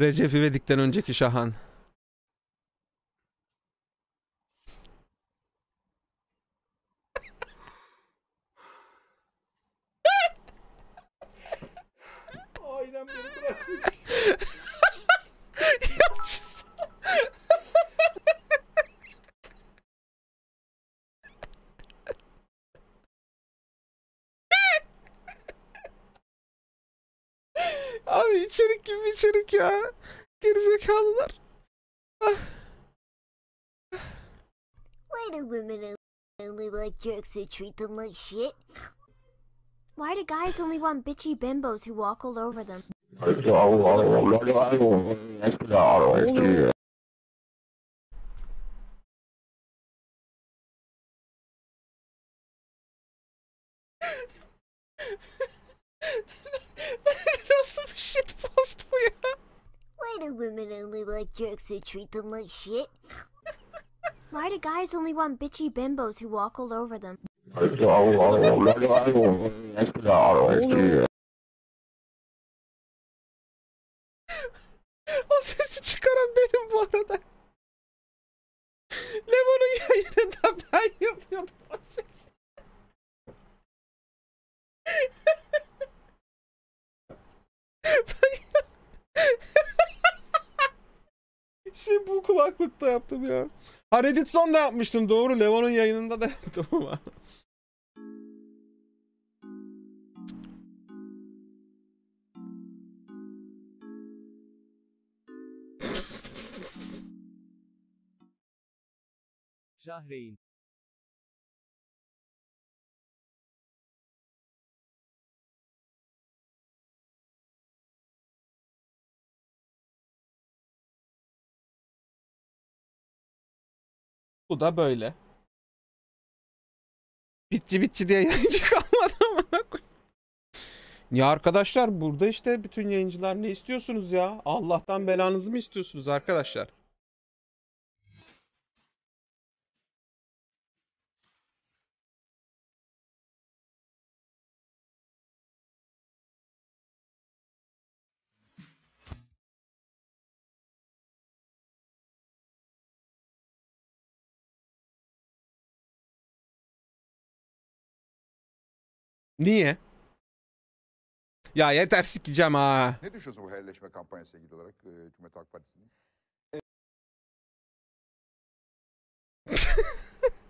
Recep İvedik'ten önceki Şahan. Abi içerik gibi içerik ya. Gerizekalılar. Why do women only like jerks who treat them like shit? Why do guys only want bitchy bimbos who walk all over them? jerks who treat them like shit? Why do guys only want bitchy bimbos who walk all over them? O sesi çıkaran benim bu arada. Levo'nun şey bu kulaklıkta yaptım ya. Ha Reddit son da yapmıştım doğru. Levo'nun yayınında da yaptım ama. Şahreyn. Bu da böyle. Bitçi bitçi diye yayıncı kalmadı koyayım. Ya arkadaşlar burada işte bütün yayıncılar ne istiyorsunuz ya? Allah'tan belanızı mı istiyorsunuz arkadaşlar? Niye? Ya yeter sikeceğim ha. Ne düşünüyorsun bu helalleşme kampanyasına ilgili olarak e, Cumhuriyet Halk Partisi'nin?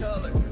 color.